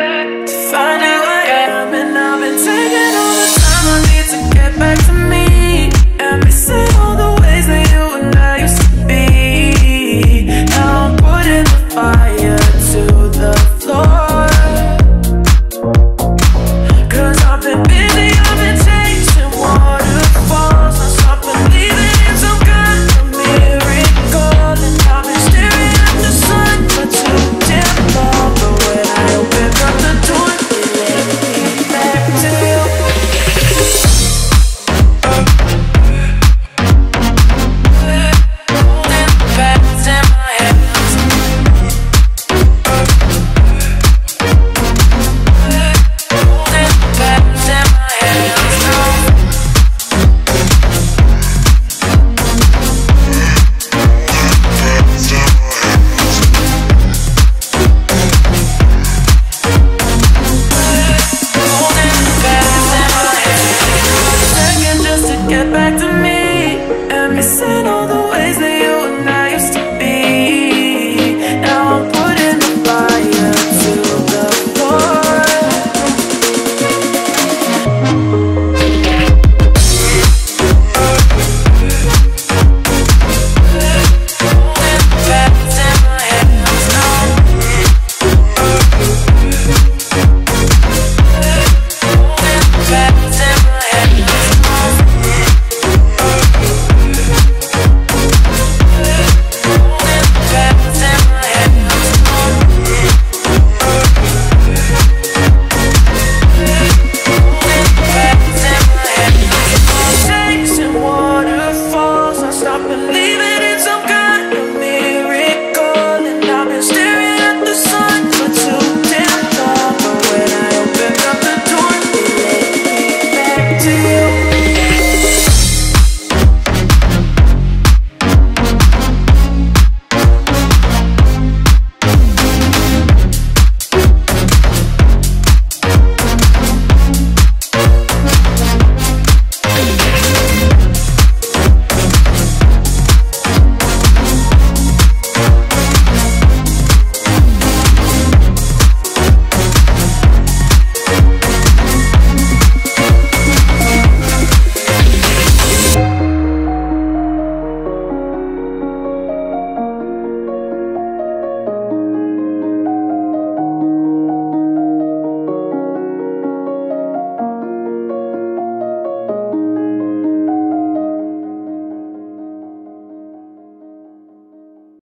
To find out I am and I've been taking